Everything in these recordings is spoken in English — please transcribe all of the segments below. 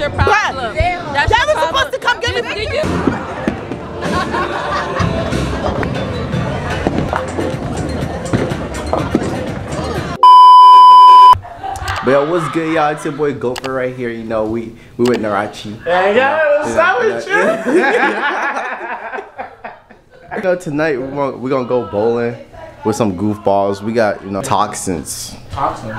your problem. That's Y'all your was supposed problem. to come get me. Did, did you? But yo, what's good, y'all? It's your boy Gopher right here. You know, we we with Narachi. Hey, guys, what's up with you? You know, tonight we're gonna, we're gonna go bowling with some goofballs. We got you know toxins. Toxins.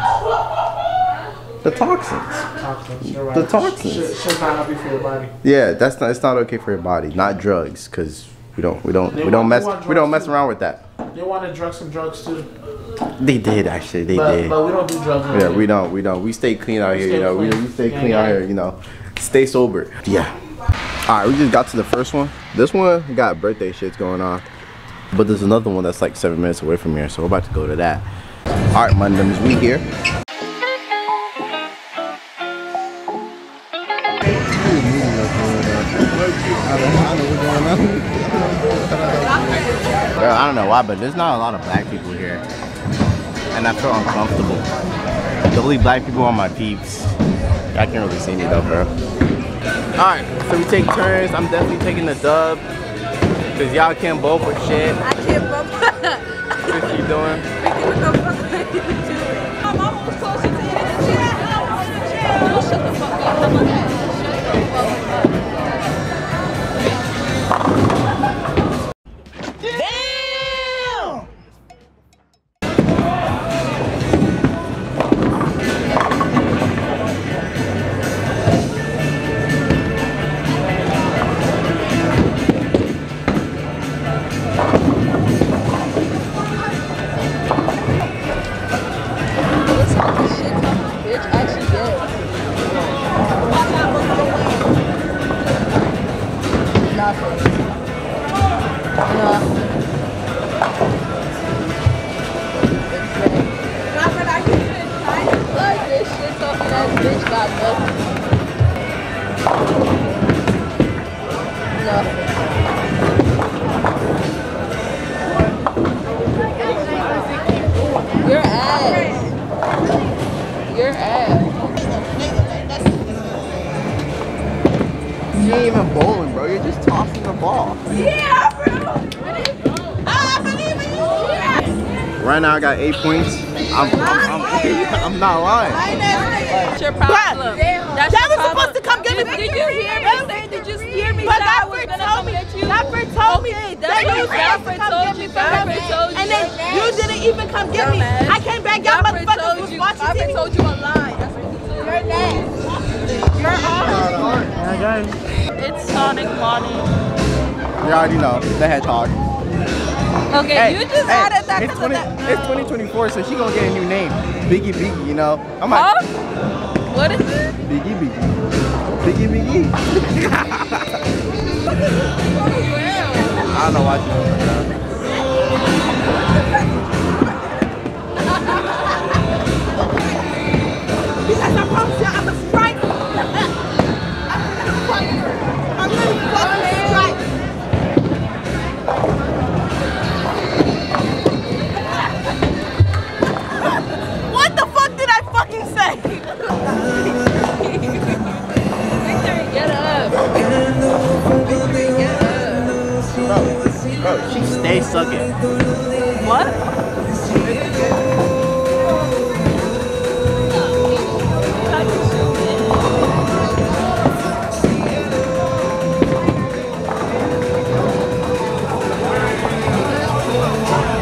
The toxins. Toxins. Right. The toxins. Shit, shit's not healthy for your body. Yeah, that's not. It's not okay for your body. Not drugs, cause we don't we don't They we don't mess we don't mess too. around with that. They want to drug some drugs too. They did actually. They But, did. but we don't do drugs. Yeah, we don't. We don't. We stay clean out here. You know, we, clean. we stay Yeah, clean yeah. out here. You know, stay sober. Yeah. All right, we just got to the first one. This one got birthday shits going on, but there's another one that's like seven minutes away from here, so we're about to go to that. All right, is we here. Don't know why, but there's not a lot of black people here, and I feel uncomfortable. The only black people are my peeps. Y'all can't really see me though, bro. Alright, so we take turns. I'm definitely taking the dub. Cause y'all can't bowl for shit. I can't bump. What you doing? My mama was closer to you than the chair. I was in the chair. You shut the fuck up. Right now I got eight points. I'm, I'm, I'm, I'm not lying. That's your problem. That's Y'all your was supposed to come get me. Did, did you hear me say? Did you hear me But say that was gonna told come me. get you? That friend told me. That that's you what that friend told you. me That friend told you. And then you didn't even come get me. I came back. Y'all motherfuckers told was you. watching That friend told you a lie. That's what he told you. You're nasty. You're awesome. Yeah, guys. It's Sonic Money. You already know the hedgehog. Okay, you just hey, added that it's, to 20, the it's 2024, so she gonna get a new name. Biggie Biggie, you know. I'm Huh? like, What is it? Biggie Biggie. Biggie Biggie. Oh, I don't know why she doing that. Bro, she stays sucking. What?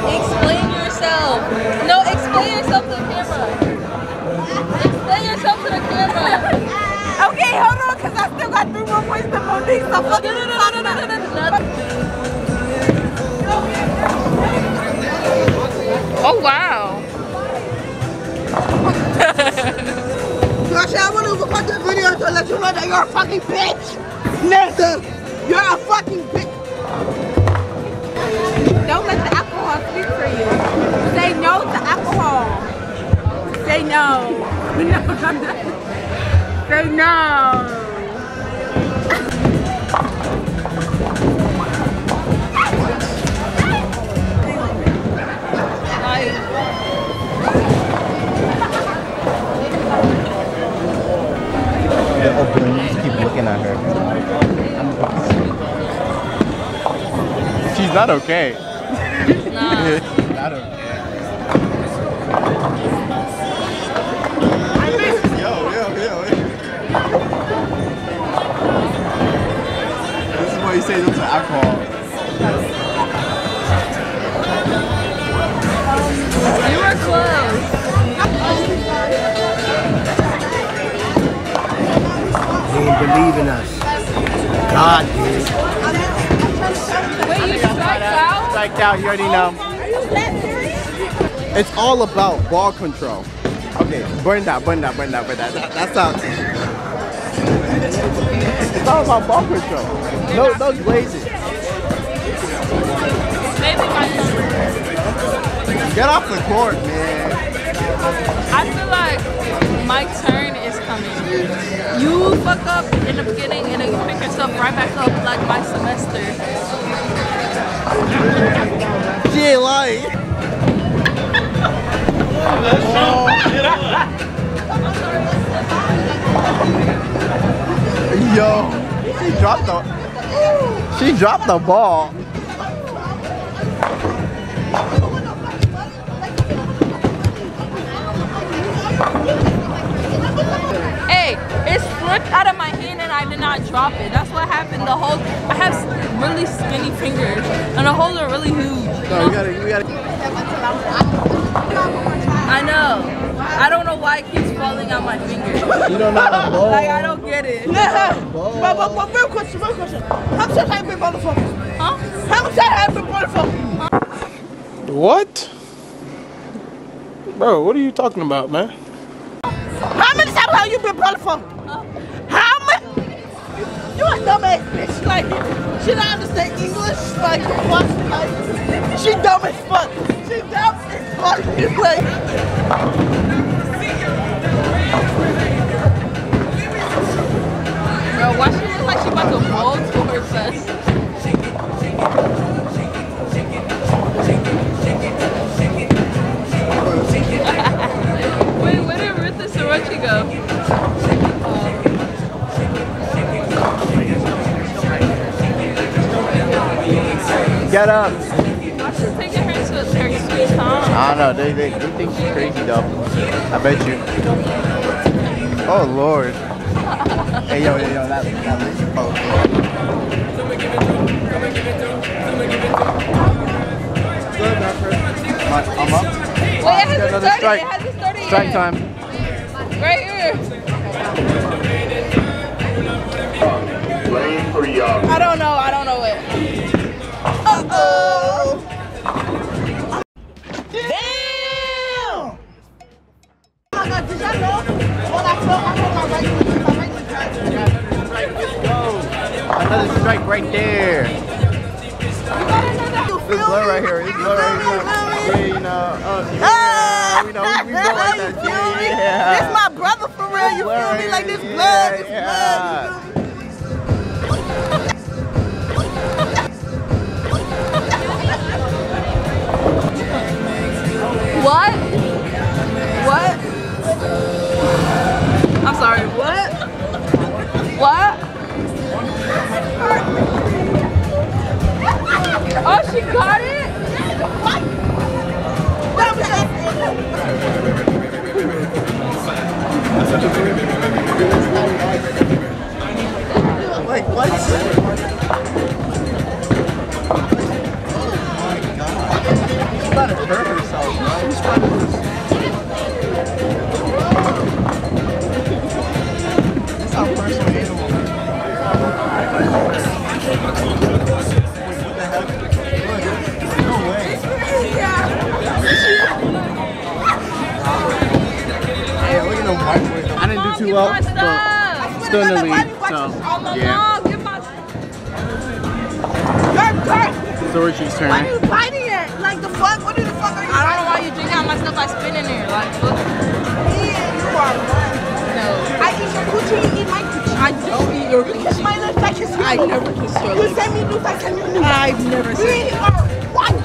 Explain yourself. No, explain yourself to the camera. Explain yourself to the camera. Okay, hold on, because I still got three more points to Monique. So fuck No, no, no, no, no, no, no, no, Oh wow. Gosh, I want to record this video to let you know that you're a fucking bitch. Nigga, you're a fucking bitch. Don't let the alcohol speak for you. Say no to alcohol. Say no. No. Say no. looking at her. She's not okay. Nah. not okay. Yo, yo, yo. This is what you say no to alcohol. Believe in us. God did. Wait, you striked out? Striked out, you already know. It's all about ball control. Okay, burn that, burn that, burn that, burn that. that that's how. It's all about ball control. No, no glazing. Maybe my turn. Get off the court, man. I feel like my turn is coming. You fuck up in the beginning and then you pick yourself right back up like my semester. She ain't lying. Yo, she dropped the. She dropped the ball. Skinny fingers and the holes are really huge. No, we gotta, we gotta. I know. I don't know why it keeps falling out my fingers. You don't know how to ball. Like I don't get it. Yeah. But, but, but real question, real question. How much have you been motherfuckers? Huh? How much have you been motherfuckers? What? Bro, what are you talking about, man? How many times have you been motherfuckers? How many? You a dumbass bitch. Like, she don't understand English. Like, what? Like, she dumb as fuck. She dumb as fuck. Like, sweet home? I don't know. They, they, they think she's crazy though. I bet you. Oh Lord. hey yo yo yo that that oh. Come I'm up. Wait, it hasn't another started. strike. It hasn't started Strike yet. time. Right here. Lane for young. I don't Another strike right there. This blood right here. This blood right here. Yeah, you know. Uh, yeah, Ah! you know, we, we go like You that. feel me? Yeah. This my brother for real. You feel me? Like this blood, this Yeah, blood. You feel me? What? What? She's about to hurt herself, bro. She's about to- That's how personal animal. No way. Hey, look at them white boys. I didn't do too well, but still in the lead. So, Oh, yeah. mom, get my Kurt, Kurt, Sorochi's why turn fuck? What the fuck are you I don't know why you drink out my stuff by spinning in there. Like, look. Yeah, you are one. No. I eat your coochie, you eat my coochie. I don't eat your coochie. You kiss my lips, I kiss you. I never kiss your lips. You send me news I send you nudes. I've never seen We are one.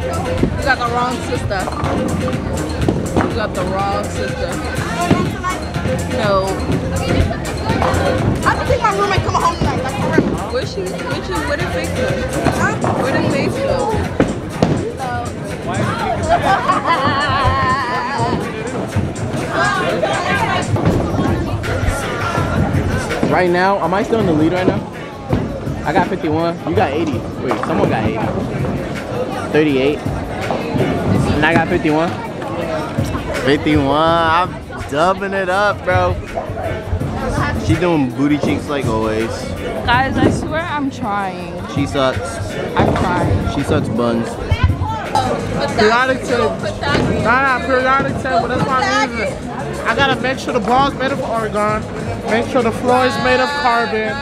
You got the wrong sister. You got the wrong sister. No. I don't think my roommate coming home tonight, like for real. Where's she, where's she, where did Faith go? Huh? Where did Faith go? Right now, am I still in the lead right now? I got 51. You got 80. Wait, someone got 80. 38. And I got 51. 51. I'm dubbing it up, bro. She's doing booty cheeks like always. Guys, I swear I'm trying. She sucks. I'm trying. She sucks buns. Periodic table. Nah, nah, periodic table. That's my reason. I gotta make sure the ball's made of argon. Make sure the floor is made of carbon.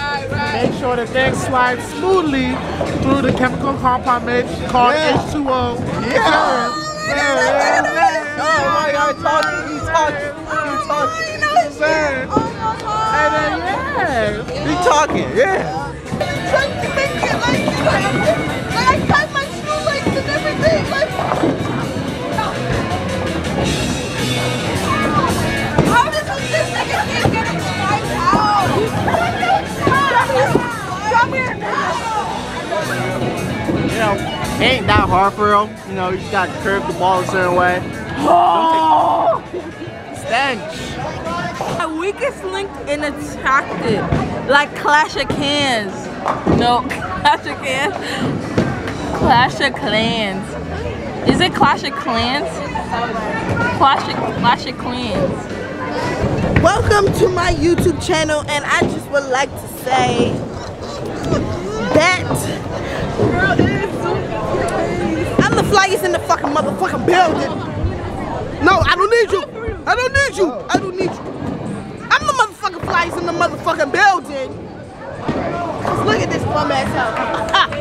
Make sure the thing slides smoothly through the chemical compound made called H2O. Yeah. Yeah. Oh my god, talking, he talking, he talking. Man. Oh and then, yeah. He talking, yeah. It ain't that hard for real. You know, you just gotta curve the ball a certain way. Stench. My weakest link in attacked it. Like Clash of Clans. No, Clash of Clans. Clash of Clans. Is it Clash of Clans? Clash of, Clash of Clans. Welcome to my YouTube channel, and I just would like to say that I'm the flyest in the fucking motherfucking building. No, I don't need you. I don't need you. I don't need you. I'm the motherfucking flyest in the motherfucking building. look at this bum ass house.